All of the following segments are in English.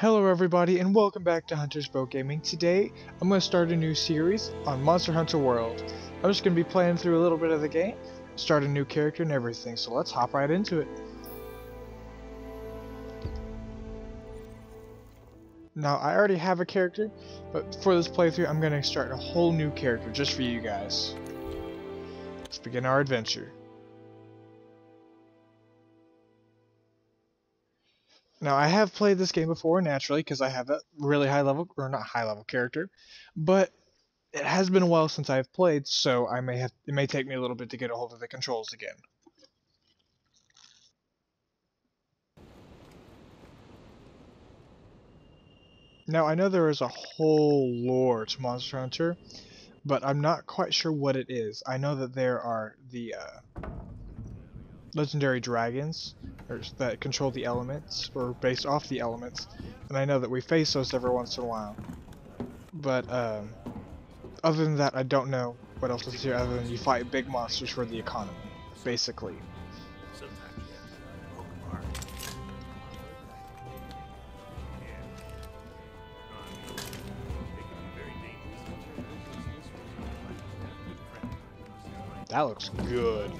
Hello everybody and welcome back to Hunter's Bow Gaming. Today I'm going to start a new series on Monster Hunter World. I'm just going to be playing through a little bit of the game, start a new character and everything, so let's hop right into it. Now I already have a character, but for this playthrough I'm going to start a whole new character just for you guys. Let's begin our adventure. Now, I have played this game before, naturally, because I have a really high level, or not high level character, but it has been a while since I've played, so I may have, it may take me a little bit to get a hold of the controls again. Now, I know there is a whole lore to Monster Hunter, but I'm not quite sure what it is. I know that there are the uh, legendary dragons that control the elements or based off the elements. And I know that we face those every once in a while. But um, other than that I don't know what else is here other than you fight big monsters for the economy basically. That looks good.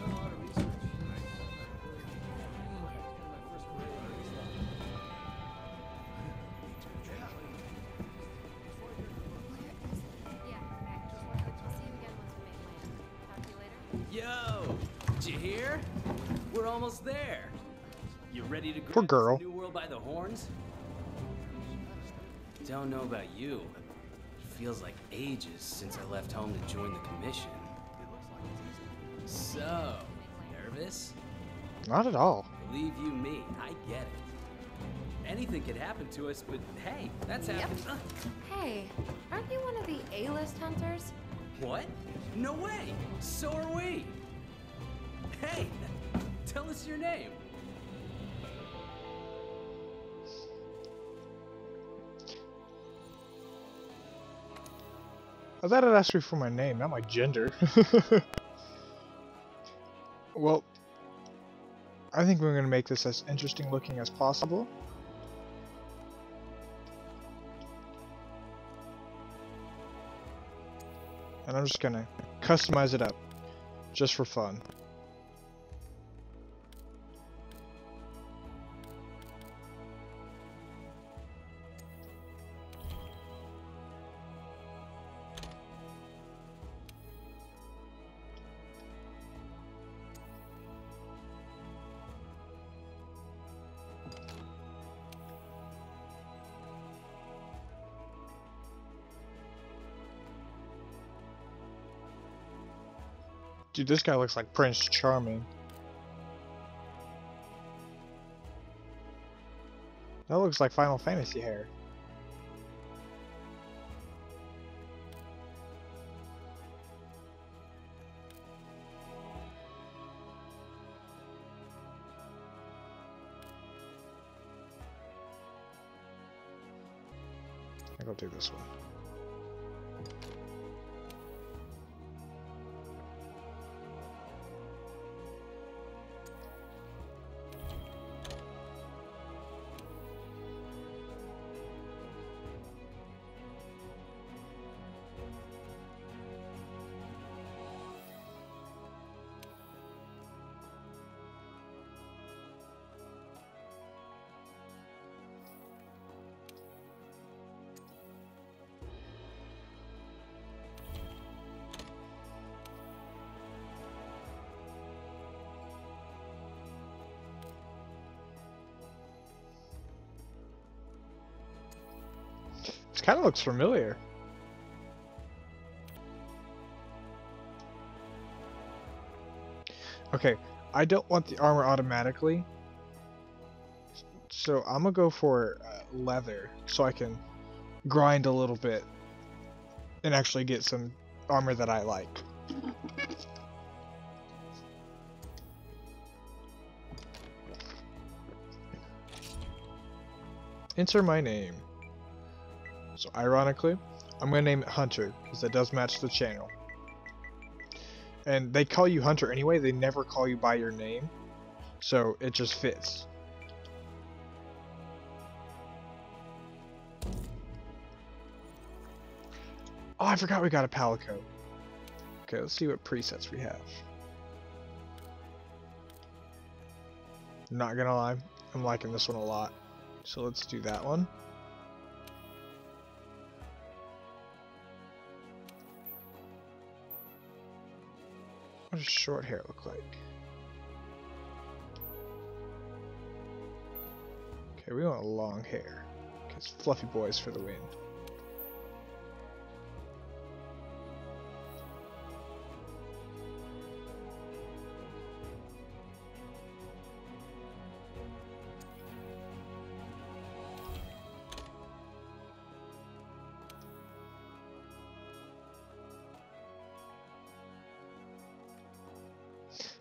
Ready to Poor grab girl. new world by the horns? Don't know about you. It feels like ages since I left home to join the commission. So, nervous? Not at all. Believe you me, I get it. Anything could happen to us, but hey, that's Yep. happened. Uh, Hey, aren't you one of the A-list hunters? what? No way. So are we. Hey, tell us your name. I thought it asked me for my name, not my gender. well, I think we're going to make this as interesting looking as possible. And I'm just going to customize it up, just for fun. Dude, this guy looks like Prince Charming. That looks like Final Fantasy hair. I go do this one. This kind of looks familiar. Okay, I don't want the armor automatically. So I'm gonna go for uh, leather so I can grind a little bit and actually get some armor that I like. Enter my name. So ironically, I'm going to name it Hunter, because that does match the channel. And they call you Hunter anyway, they never call you by your name. So it just fits. Oh, I forgot we got a Palico. Okay, let's see what presets we have. Not gonna lie, I'm liking this one a lot. So let's do that one. What does short hair look like? Okay, we want long hair. Because fluffy boys for the win.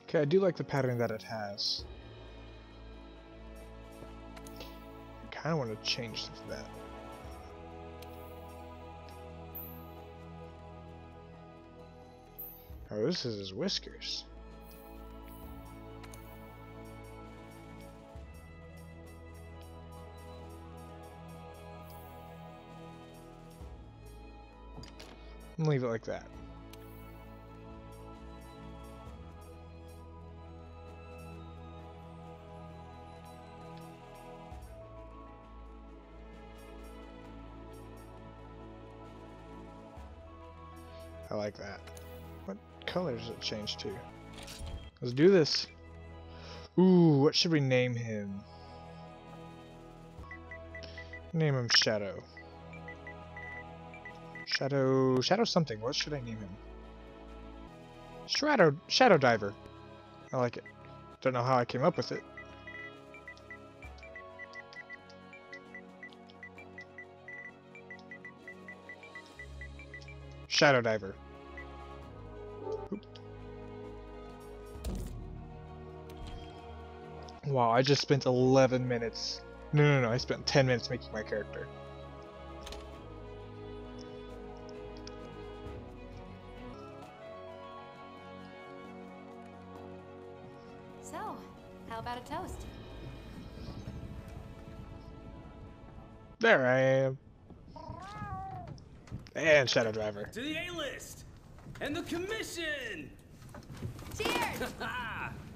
Okay, I do like the pattern that it has. I kind of want to change that. Oh, this is his whiskers. leave it like that. Like that. What color does it change to? Let's do this. Ooh, what should we name him? Name him Shadow. Shadow... Shadow something. What should I name him? Shadow... Shadow Diver. I like it. Don't know how I came up with it. Shadow Diver. Wow, I just spent 11 minutes. No, no, no, I spent 10 minutes making my character. So, how about a toast? There I am. And Shadow Diver. To the A-list! And the commission! Cheers!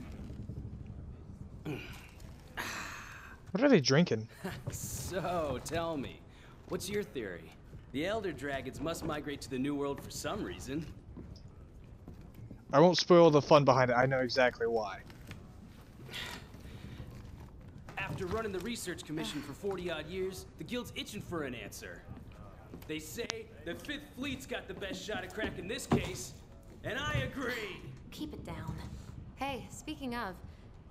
What are they drinking? so, tell me, what's your theory? The Elder Dragons must migrate to the New World for some reason. I won't spoil the fun behind it. I know exactly why. After running the research commission for 40 odd years, the guild's itching for an answer. They say the Fifth Fleet's got the best shot at cracking this case, and I agree. Keep it down. Hey, speaking of,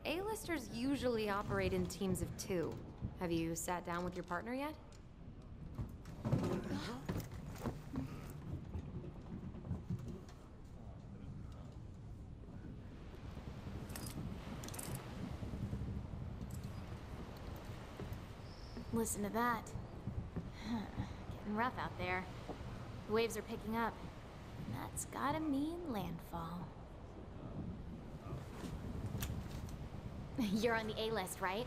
A-listers usually operate in teams of two. Have you sat down with your partner yet? Listen to that. Getting rough out there. The waves are picking up. That's gotta mean landfall. You're on the A-list, right?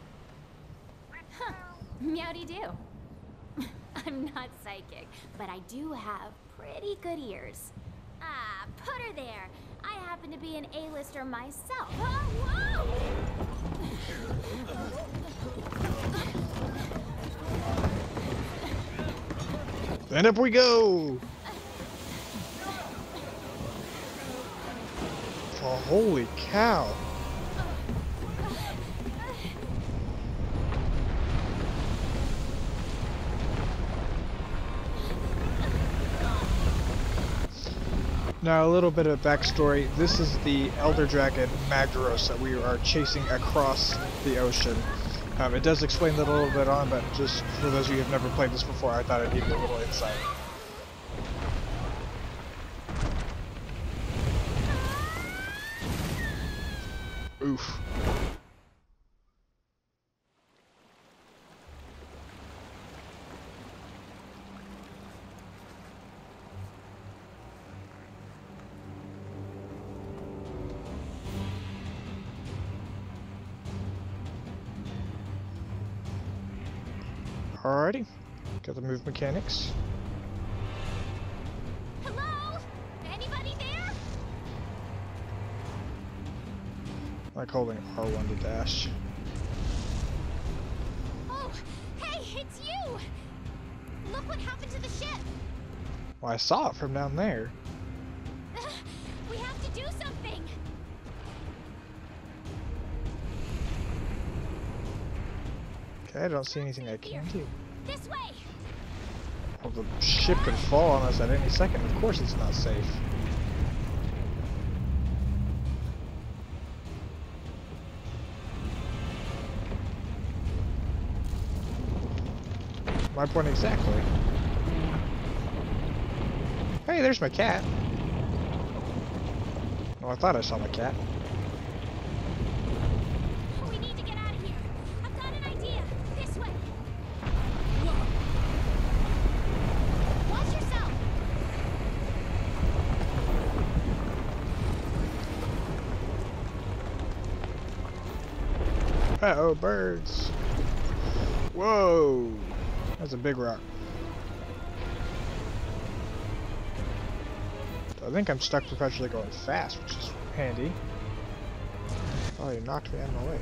Huh. Meowdy do. I'm not psychic, but I do have pretty good ears. Ah, put her there. I happen to be an A-lister myself. Oh, And up we go! Oh, holy cow! Now, a little bit of backstory. This is the Elder Dragon Magdaros that we are chasing across the ocean. Um, it does explain that a little bit on, but just for those of you who have never played this before, I thought I'd give you a little insight. Alrighty, got the move mechanics. Hello? Anybody there? Like holding R1 to dash. Oh, hey, it's you! Look what happened to the ship! Well, I saw it from down there. I don't see anything I can do. This way! Well, the ship could fall on us at any second. Of course it's not safe. My point exactly. Hey, there's my cat. Oh, I thought I saw my cat. Uh-oh, birds. Whoa! That's a big rock. I think I'm stuck perpetually going fast, which is handy. Oh, you knocked me out of my way.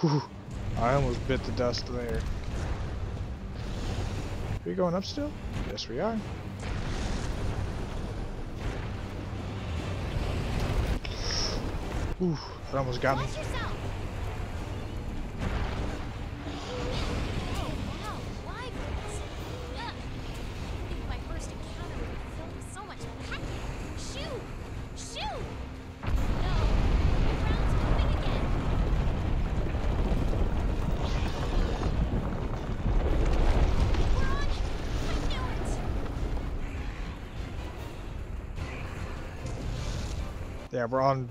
Whew. I almost bit the dust there. Are we going up still? Yes, we are. Ooh, that almost got me. Watch yourself. Oh, wow, wyverns. Ugh. I think my first encounter with a film was so much packing. Shoo! Shoo! No, the ground's moving again. We're almost got it. Yeah, we're on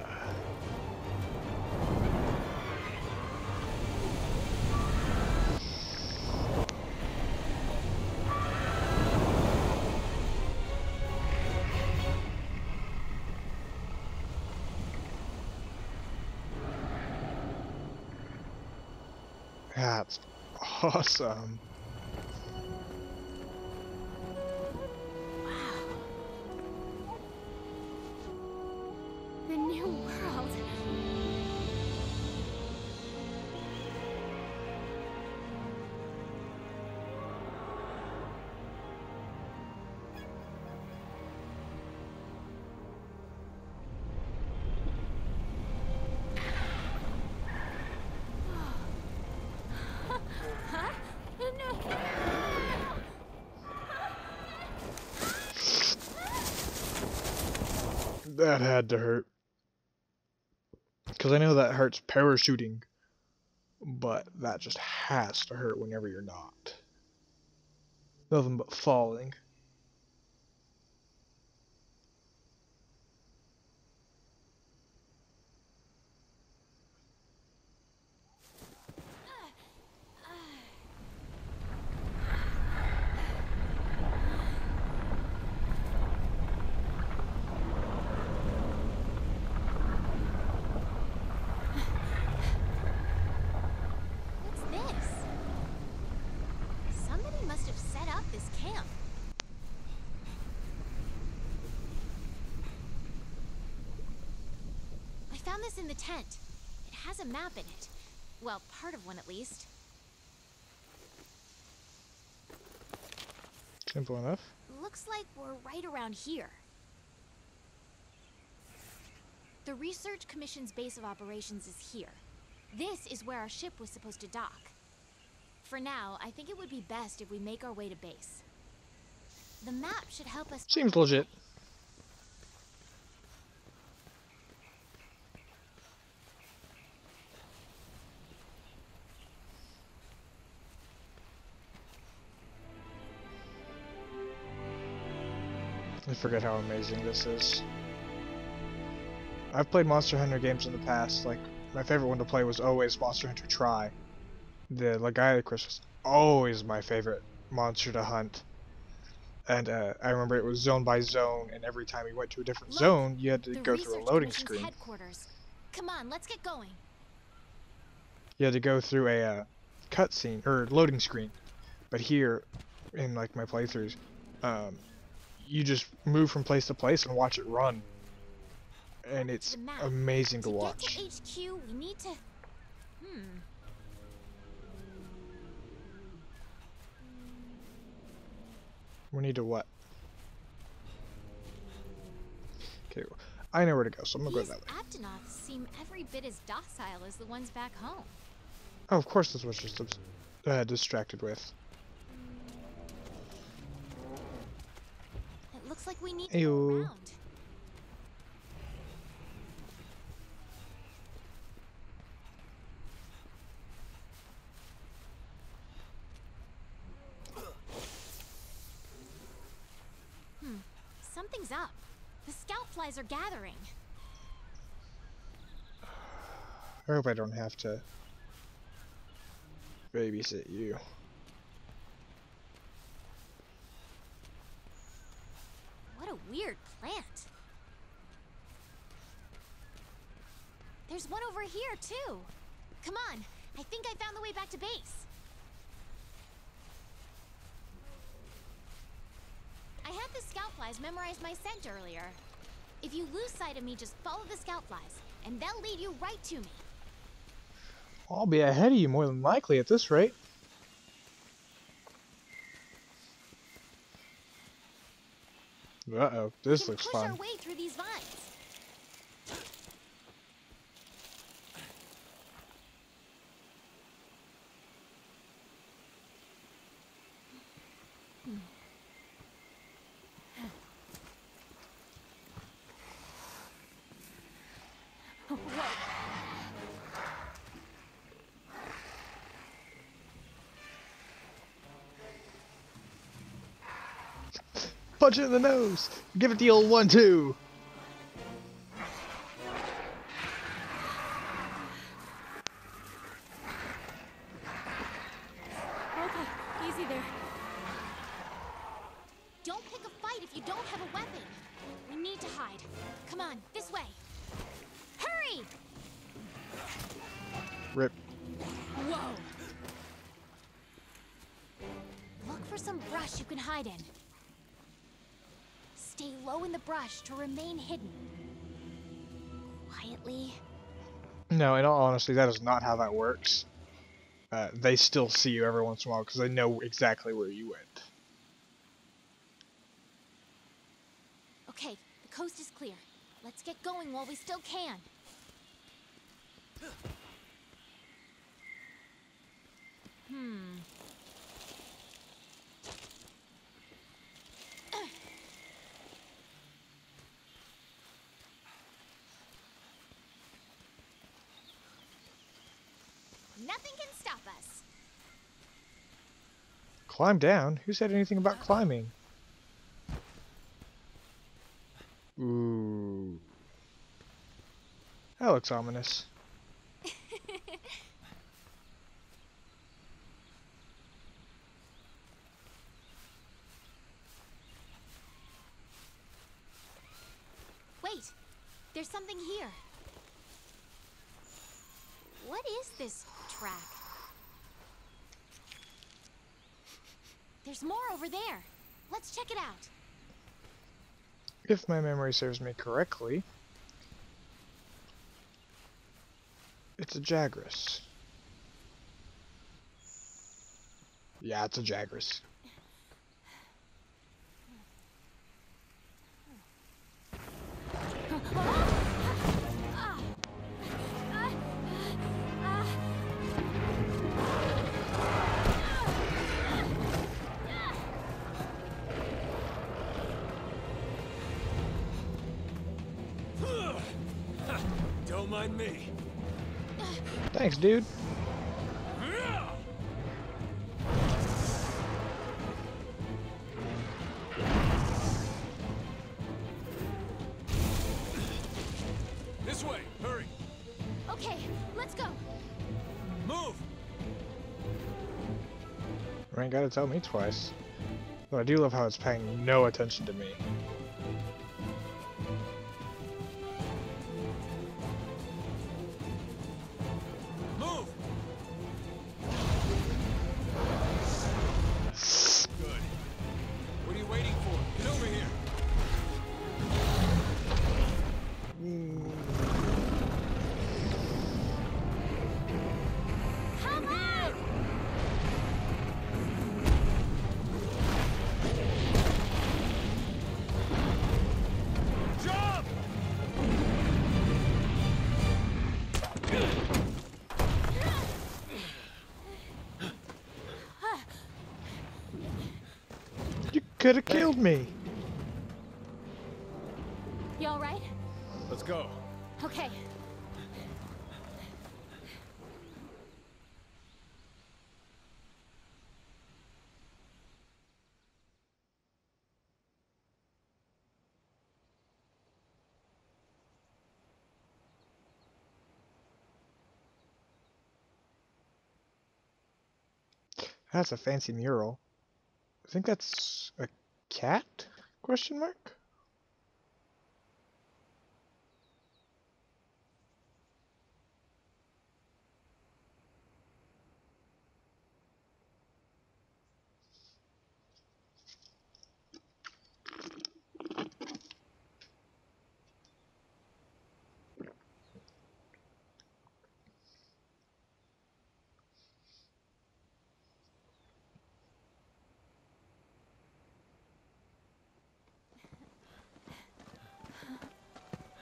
awesome. That had to hurt. Because I know that hurts parachuting, but that just has to hurt whenever you're not. Nothing but falling. What's this? Somebody must have set up this camp. I found this in the tent. It has a map in it. Well, part of one at least. Simple enough. Looks like we're right around here. The Research Commission's base of operations is here. This is where our ship was supposed to dock. For now, I think it would be best if we make our way to base. The map should help us. Seems legit. Forget how amazing this is. I've played Monster Hunter games in the past, like my favorite one to play was always Monster Hunter Tri. The Lagiacrus was always my favorite monster to hunt. And uh, I remember it was zone by zone, and every time you went to a different Look, zone, you had to go through a loading screen. Headquarters. Come on, let's get going. You had to go through a uh, cutscene or loading screen. But here, in like my playthroughs, um, you just move from place to place and watch it run, and it's amazing to watch. to HQ, we need to. Hmm. We need to what? Okay, I know where to go, so I'm gonna go that way. Aptonoths seem every bit as docile as the ones back home. Oh, of course this was just uh, distracted with. Looks like we need to go around. Hmm. Something's up. The scout flies are gathering. I hope I don't have to babysit you. What a weird plant. There's one over here, too. Come on. I think I found the way back to base. I had the scout flies memorize my scent earlier. If you lose sight of me, just follow the scout flies, and they'll lead you right to me. I'll be ahead of you more than likely at this rate. Uh-oh, this looks fun. Punch it in the nose! Give it the old one too! Okay, easy there. Don't pick a fight if you don't have a weapon. We need to hide. Come on, this way. Hurry! Rip. Whoa! Look for some brush you can hide in. Stay low in the brush to remain hidden. Quietly. No, in all honesty, that is not how that works. Uh, they still see you every once in a while because they know exactly where you went. Okay, the coast is clear. Let's get going while we still can. Hmm. Nothing can stop us. Climb down? Who said anything about climbing? Ooh. That looks ominous. Wait, there's something here. What is this track? There's more over there. Let's check it out. If my memory serves me correctly, it's a Jagras. Yeah, it's a Jagras. Thanks, dude. This way, hurry. Okay, let's go. Move. You ain't gotta tell me twice. Though I do love how it's paying no attention to me. You alright? Let's go. Okay. That's a fancy mural. I think that's a cat? Question mark?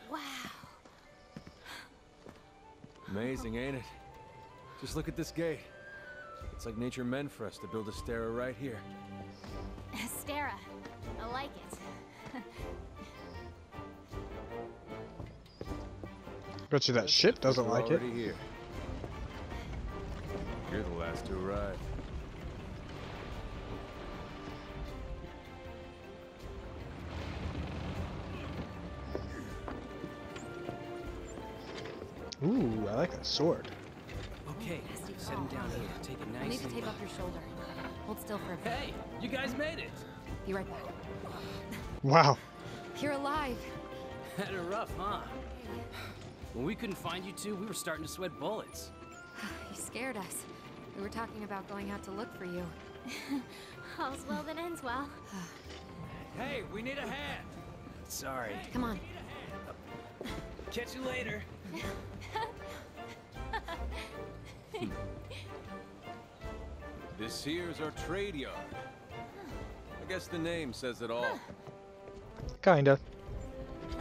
Wow. Amazing, ain't it? Just look at this gate. It's like nature meant for us to build a Stera right here. Stara. I like it. Bet you that ship doesn't We're like it. here. You're the last to arrive. I like that sword. Okay, set him down here. Take it You nice need to and tape up your shoulder. Hold still for a bit. Hey, you guys made it. Be right back. Wow. You're alive. Had it rough, huh? When we couldn't find you two, we were starting to sweat bullets. You scared us. We were talking about going out to look for you. All's well that ends well. Hey, we need a hand. Sorry. Come on. Catch you later. This here's our trade yard. I guess the name says it all. Kinda.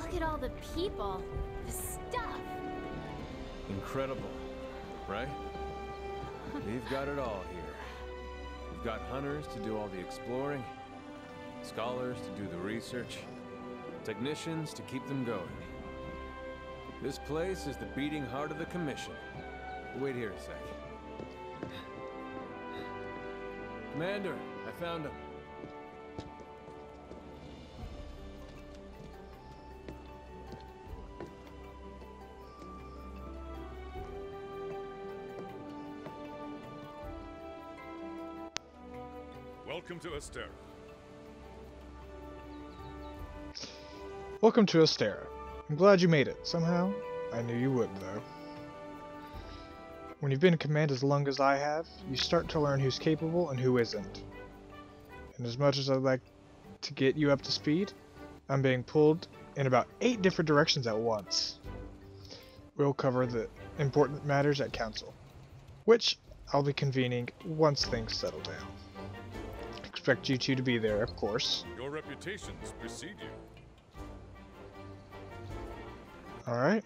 Look at all the people. The stuff. Incredible, right? We've got it all here. We've got hunters to do all the exploring, scholars to do the research, technicians to keep them going. This place is the beating heart of the Commission. Wait here a sec. Commander, I found him. Welcome to Astera. Welcome to Astera. I'm glad you made it. Somehow, I knew you would, though. When you've been in command as long as I have, you start to learn who's capable and who isn't. And as much as I'd like to get you up to speed, I'm being pulled in about eight different directions at once. We'll cover the important matters at Council, which I'll be convening once things settle down. Expect you two to be there, of course. Your reputations precede you. Alright.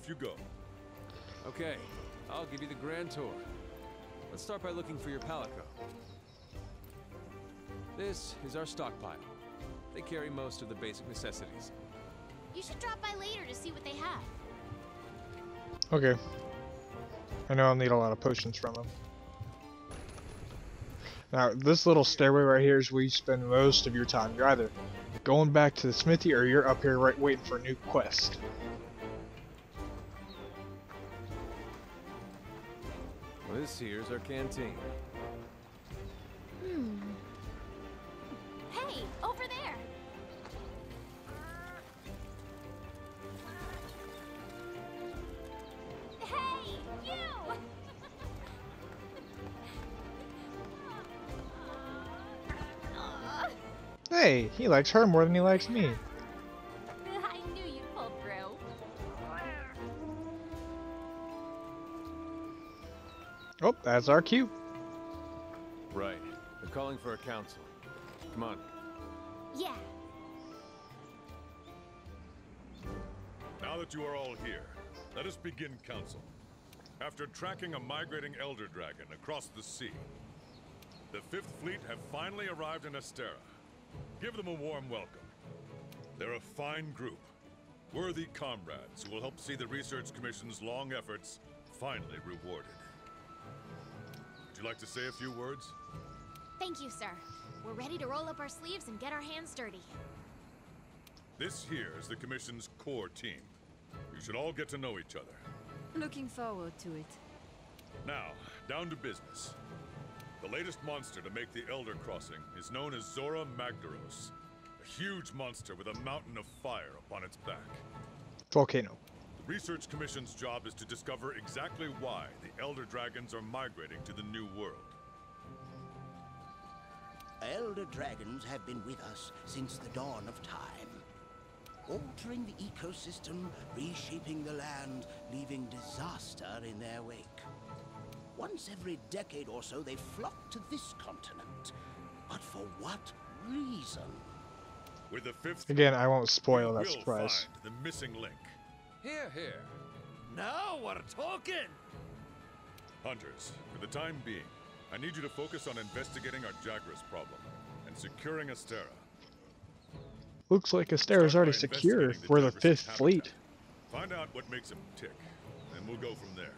Off you go. Okay, I'll give you the grand tour. Let's start by looking for your Palico. This is our stockpile. They carry most of the basic necessities. You should drop by later to see what they have. Okay. I know I'll need a lot of potions from them. Now, this little stairway right here is where you spend most of your time. You're either going back to the smithy or you're up here right waiting for a new quest. This here's our canteen. Hmm. Hey, over there. Hey, you! Hey, he likes her more than he likes me. That's our cue. Right. They're calling for a council. Come on. Yeah, Now that you are all here, let us begin council. After tracking a migrating Elder Dragon across the sea, the Fifth Fleet have finally arrived in Astera. Give them a warm welcome. They're a fine group, worthy comrades who will help see the Research Commission's long efforts finally rewarded. Would you like to say a few words? thank you, sir. We're ready to roll up our sleeves and get our hands dirty. This here is the Commission's core team. You should all get to know each other. Looking forward to it. Now, down to business. The latest monster to make the Elder Crossing is known as Zorah Magdaros, a huge monster with a mountain of fire upon its back. Volcano. The Research Commission's job is to discover exactly why the Elder Dragons are migrating to the New World. Elder dragons have been with us since the dawn of time. Altering the ecosystem, reshaping the land, leaving disaster in their wake. Once every decade or so, they flock to this continent. But for what reason? With the fifth Again, I won't spoil that surprise. the missing link. Here, here. Now we're talking! Hunters, for the time being, I need you to focus on investigating our Jagras problem and securing Astera. Looks like Astera's already Start by secure investigating for the Jagras' Fifth habitat. Fleet. Find out what makes them tick, and we'll go from there.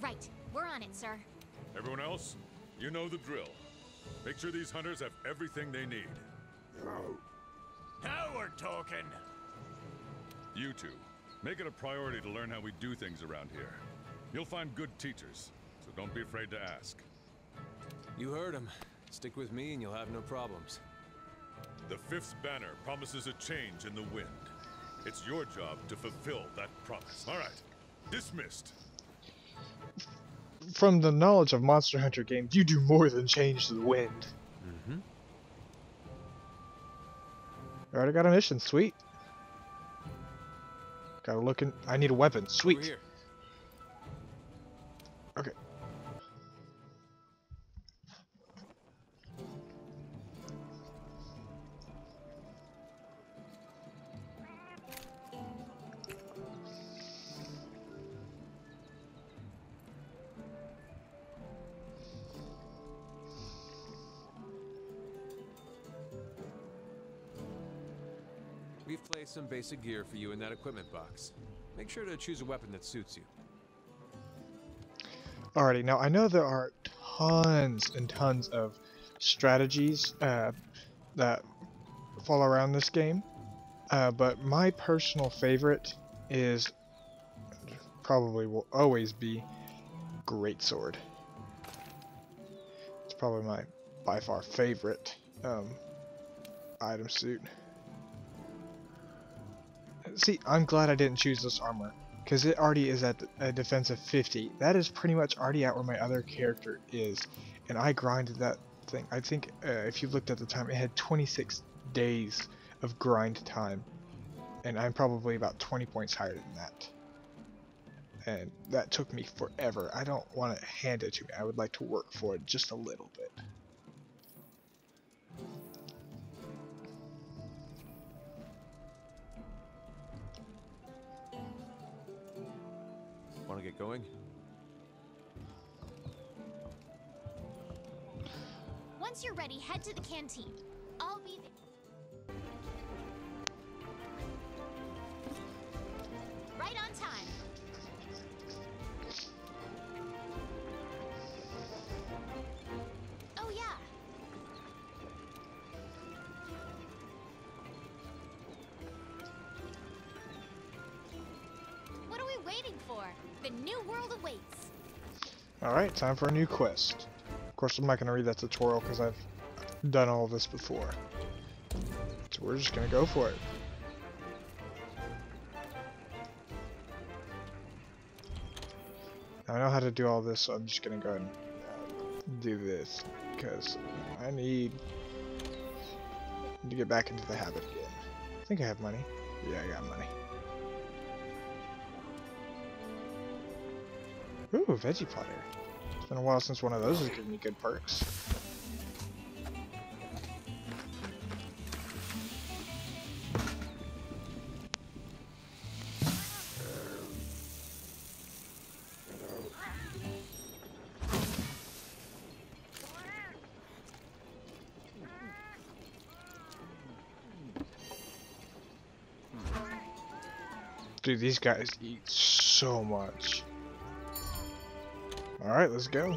Right, we're on it, sir. Everyone else, you know the drill. Make sure these hunters have everything they need. Now we're talking! You two, make it a priority to learn how we do things around here. You'll find good teachers, so don't be afraid to ask. You heard him. Stick with me and you'll have no problems. The fifth banner promises a change in the wind. It's your job to fulfill that promise. All right, dismissed. From the knowledge of Monster Hunter games, you do more than change the wind. Mm-hmm. Alright, I got a mission. Sweet. Gotta look in. I need a weapon. Sweet. Basic gear for you in that equipment box. Make sure to choose a weapon that suits you. Alrighty, now I know there are tons and tons of strategies uh, that fall around this game, uh, but my personal favorite is probably will always be Greatsword. It's probably my by far favorite um, item suit. See, I'm glad I didn't choose this armor because it already is at a defensive 50. That is pretty much already at where my other character is, and I grinded that thing. I think uh, if you looked at the time, it had 26 days of grind time, and I'm probably about 20 points higher than that. And that took me forever. I don't want to hand it to me. I would like to work for it just a little bit. finally get going. Once you're ready, head to the canteen. I'll be there. Right on time. Oh, yeah. What are we waiting for? The new world awaits. Alright, time for a new quest. Of course, I'm not going to read that tutorial because I've done all this before. So we're just going to go for it. I know how to do all this, so I'm just going to go ahead and uh, do this because I need to get back into the habit again. I think I have money. Yeah, I got money. Ooh, veggie platter. It's been a while since one of those has given me good perks. Dude, these guys eat so much. Alright, let's go.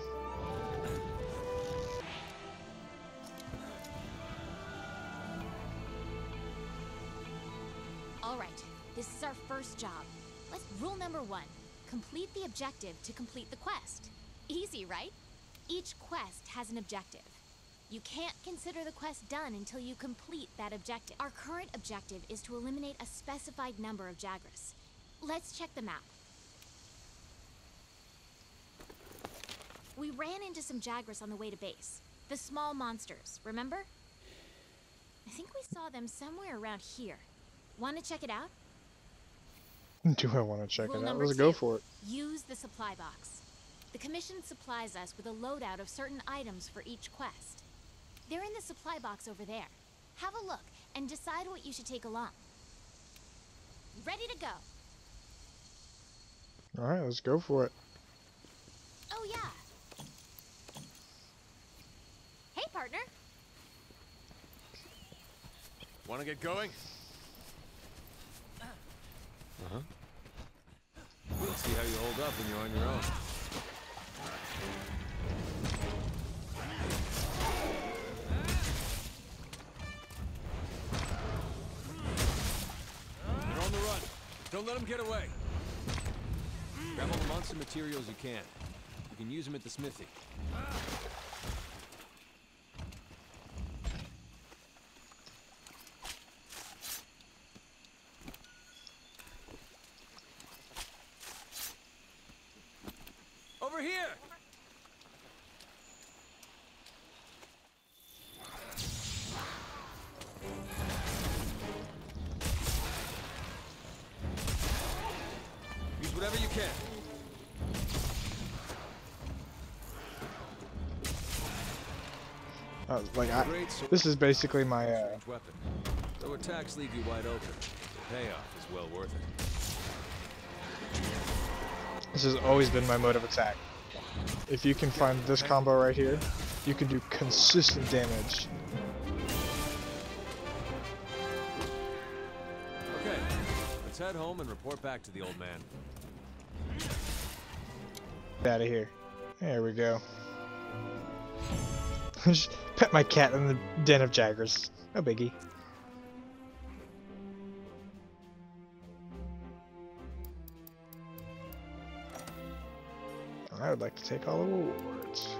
All right, this is our first job. Let's rule number one. Complete the objective to complete the quest. Easy, right? Each quest has an objective. You can't consider the quest done until you complete that objective. Our current objective is to eliminate a specified number of Jagras. Let's check the map. We ran into some Jagras on the way to base. The small monsters, remember? I think we saw them somewhere around here. Want to check it out? Do I want to check Rule it out? Let's go for it. Use the supply box. The Commission supplies us with a loadout of certain items for each quest. They're in the supply box over there. Have a look and decide what you should take along. Ready to go. Alright, let's go for it. Oh, yeah. Hey, partner. Want to get going? Uh-huh. We'll see how you hold up when you're on your own. You're on the run. Don't let them get away. Grab all the monster materials you can. You can use them at the smithy. Can. Uh, like I, this is basically my uh, weapon. Though attacks leave you wide open, the payoff is well worth it. this has always been my mode of attack. If you can find this combo right here, you can do consistent damage. Okay, let's head home and report back to the old man. Out of here. There we go. Pet my cat in the den of Jagras. No biggie. I would like to take all the rewards.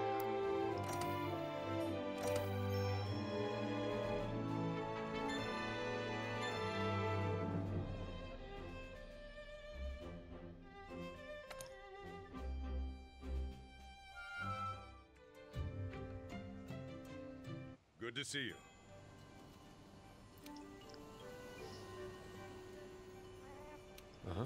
Good to see you. Uh-huh.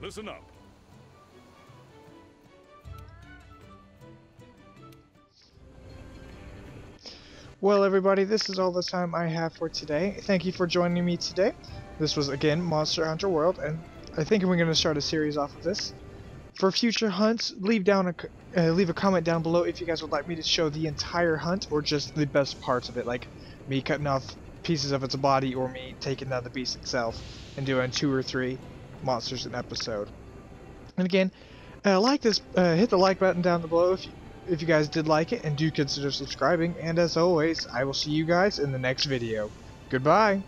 Listen up. Well, everybody, this is all the time I have for today. Thank you for joining me today. This was, again, Monster Hunter World, and I think we're going to start a series off of this. For future hunts, leave down a, uh, leave a comment down below if you guys would like me to show the entire hunt or just the best parts of it, like me cutting off pieces of its body or me taking down the beast itself and doing two or three monsters an episode. And again, Uh, like this, uh, hit the like button down below if you, if you guys did like it, and do consider subscribing. And as always, I will see you guys in the next video. Goodbye.